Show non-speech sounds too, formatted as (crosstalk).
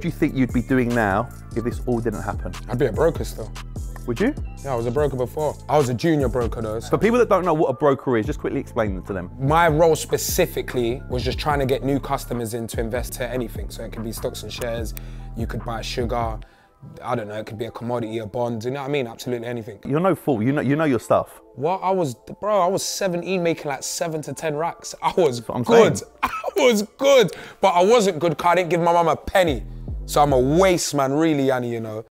do you think you'd be doing now if this all didn't happen? I'd be a broker still. Would you? Yeah, I was a broker before. I was a junior broker though. For people that don't know what a broker is, just quickly explain it to them. My role specifically was just trying to get new customers in to invest to anything. So it could be stocks and shares, you could buy sugar, I don't know, it could be a commodity, a bond, you know what I mean? Absolutely anything. You're no fool. You know you know your stuff. Well, I was, bro, I was 17 making like seven to 10 racks. I was good. saying. (laughs) I was good. But I wasn't good because I didn't give my mum a penny. So I'm a waste man, really, Yianni, you know.